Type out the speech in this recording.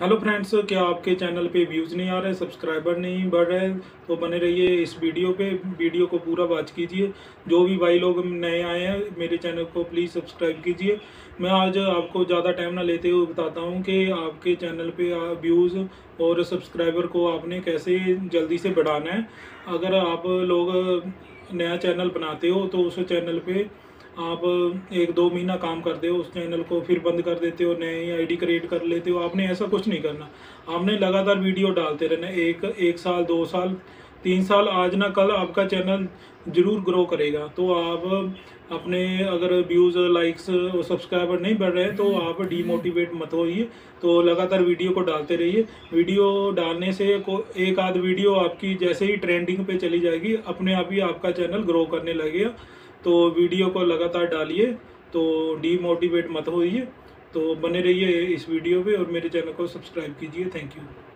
Hello friends क्या आपके channel पे व्यूज़ नहीं आ रहे सब्सक्राइबर नहीं बढ़ रहे तो बने रहिए इस वीडियो पे। वीडियो को पूरा वॉच कीजिए। जो भी भाई लोग नए आए हैं, मेरे चैनल को प्लीज़ सब्सक्राइब कीजिए। मैं आज आपको ज़्यादा टाइम ना लेते हुए बताता हूँ कि आपके चैनल पे व्यूज़ और सब्सक्राइबर को आपने कैसे जल्दी से बढ़ाना है। अगर आप लोग नया चैनल बनाते हो तो उस चैनल पर आप एक दो महीना काम करते हो, उस चैनल को फिर बंद कर देते हो नई आईडी क्रिएट कर लेते हो, आपने ऐसा कुछ नहीं करना। आपने लगातार वीडियो डालते रहना, एक एक साल, दो साल तीन साल आज ना कल आपका चैनल ज़रूर ग्रो करेगा। तो आप अपने अगर व्यूज़ लाइक्स और सब्सक्राइबर नहीं बढ़ रहे हैं तो आप डीमोटिवेट मत होइए। तो लगातार वीडियो को डालते रहिए। वीडियो डालने से को एक आध वीडियो आपकी जैसे ही ट्रेंडिंग पे चली जाएगी अपने आप ही आपका चैनल ग्रो करने लगेगा। तो वीडियो को लगातार डालिए। तो डीमोटिवेट मत होइए। तो बने रहिए इस वीडियो पे और मेरे चैनल को सब्सक्राइब कीजिए। Thank you.